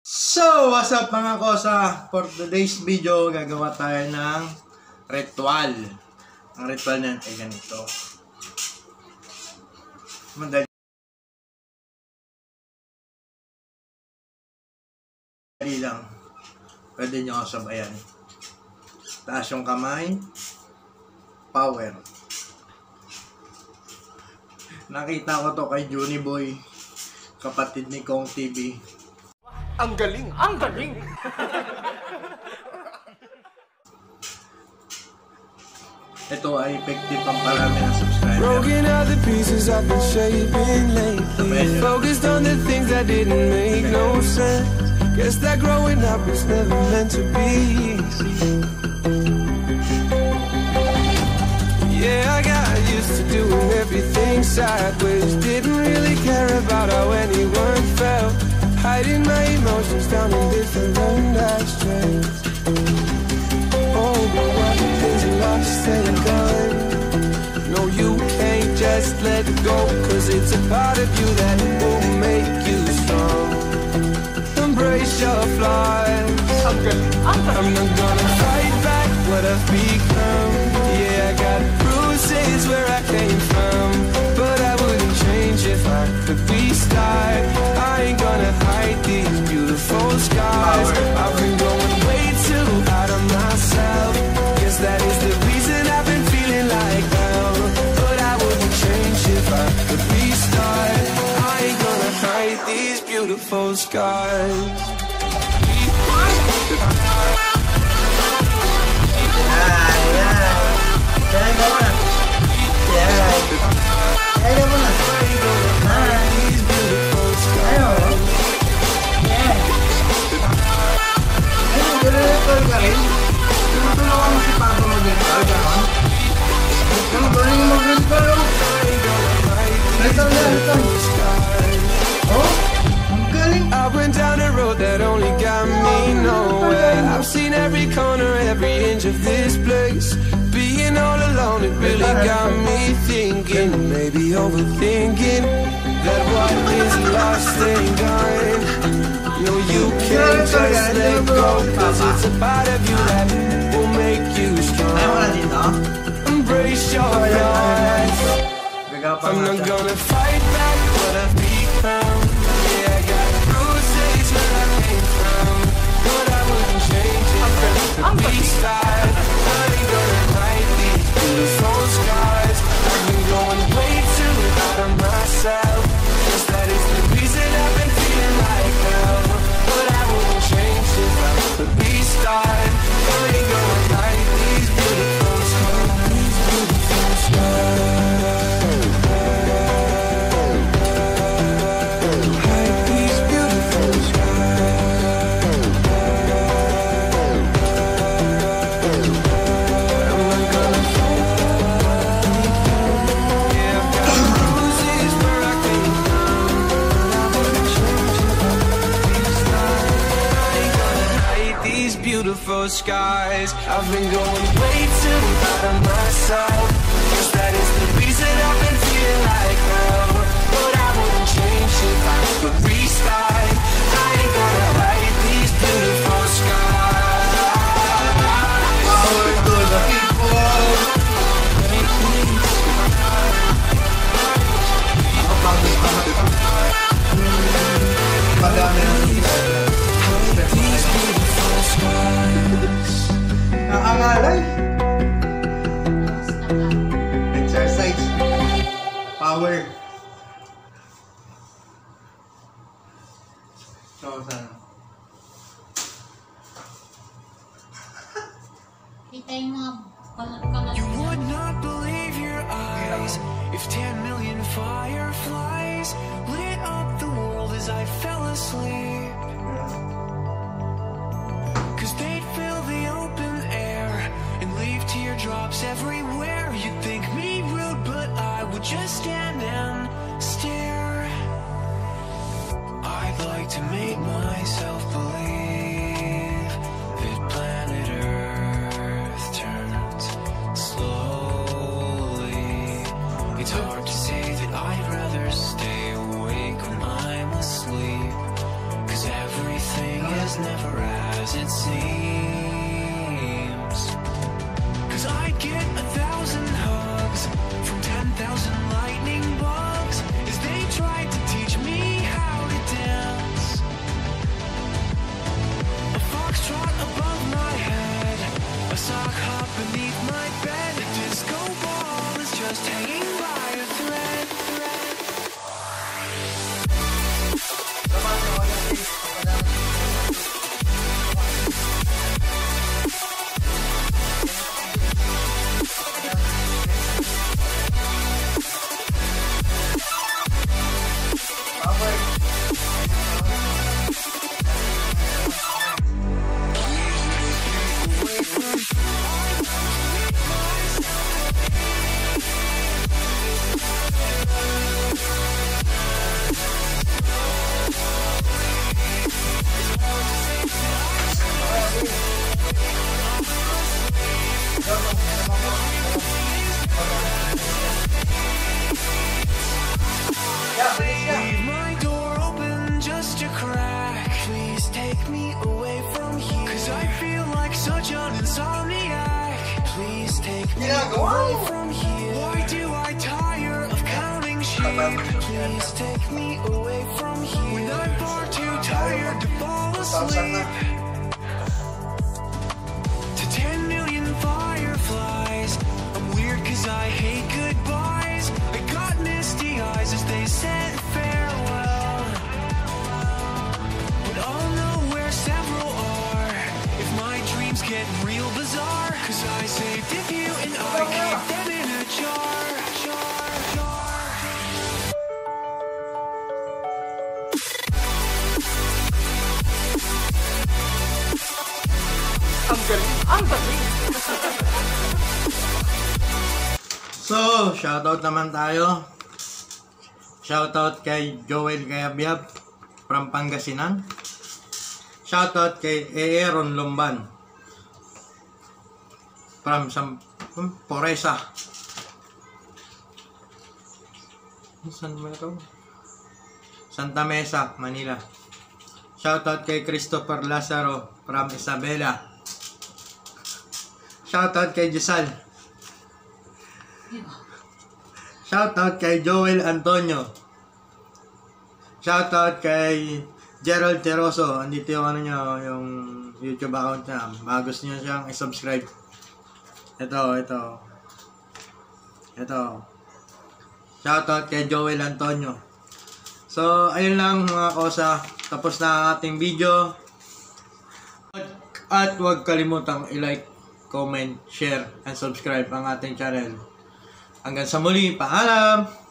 So, what's up mga kosa? For today's video, gagawa tayo ng ritual. Ang ritual na ay ganito. Madali lang. Pwede nyo ako sabayan. Taas yung kamay. Power. Nakita ko to kay Juni Boy. Kapatid ni Kong TV. Ang galing! Ang galing! Ito ay effective pang parami ng subscriber. Broken out the pieces I've been shaping lately. Focused on the things that didn't make no sense. Guess that growing up was never meant to be easy. Yeah, I got used to doing everything sideways. Didn't really care about how anyone felt. Hiding my emotions down in different ashtrays. Oh, but what is lost and gone? No, you can't just let it go, cause it's a part of you that will make you strong. Embrace your flaws. Ang galing! I'm not gonna fight back what I've become. Beautiful scars. Inch of this place. Being all alone, it really got me thinking, maybe overthinking that what is lost ain't gone. No, you can't just let go, cause it's a part of you that will make you Ayaw mo na strong. Embrace your flaws. I'm not gonna fight back what I've become. Yeah, I got bruises where I came from, but I wouldn't change it. I'm gonna. Skies. I've been going way too out of myself. Guess Power. So, sana. Kita yung mga kalat-kalat You would not believe your eyes if 10 million fireflies lit up the world as I fell asleep. Cause they'd fill the open air and leave teardrops everywhere. You'd think me rude, but I would just stand to make myself believe that planet Earth turns slowly. It's hard to say that I'd rather stay awake when I'm asleep. Cause everything is never as it seems. Insomniac. Please take me Ginagawa away mo. from here. Why do I tire of counting sheep? Please take me away from here. When I'm far too tired to fall asleep. Ang galing. Ang galing. So, shoutout naman tayo. Shoutout kay Joel Gayabyab from Pangasinan. Shoutout kay Aaron Lumban from Sam from Poresa. San meron? Santa Mesa, Manila. Shoutout kay Christopher Lazaro from Isabela. Shoutout kay Gisal. Shoutout kay Joel Antonio. Shoutout kay Gerald Teroso. Andito yung ano niya, yung YouTube account niya. Baka niyo siyang i-subscribe. Ito, ito. Ito. Shoutout kay Joel Antonio. So, ayun lang mga kosa. Tapos na ating video. At huwag kalimutang i-like, comment, share, and subscribe ang ating channel. Hanggang sa muli, paalam!